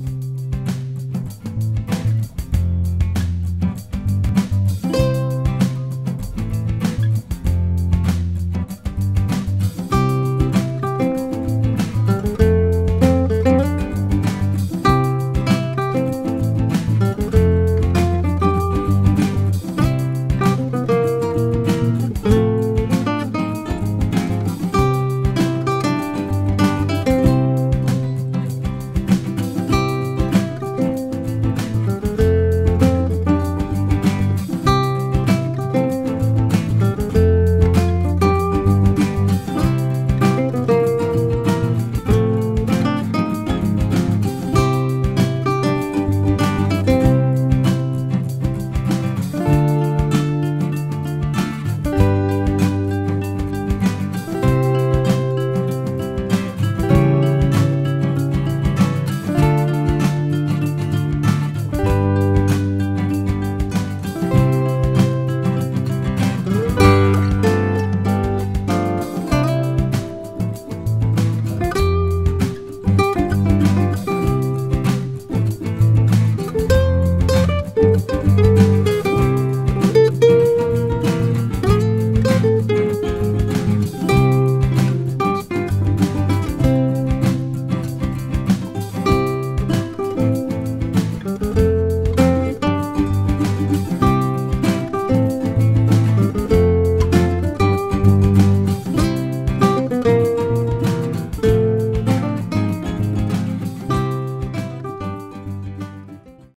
Bye.